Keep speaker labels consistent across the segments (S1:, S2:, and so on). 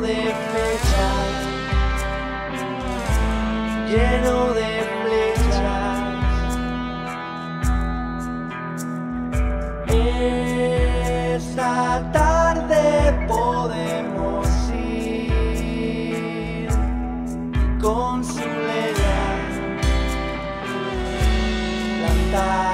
S1: de flechas, lleno de flechas. Esta tarde podemos ir con su leña, plantar.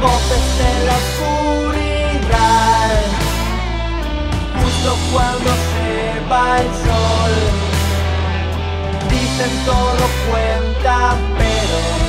S1: Voces de la oscuridad, justo cuando se va el sol. Dicen todo cuenta, pero...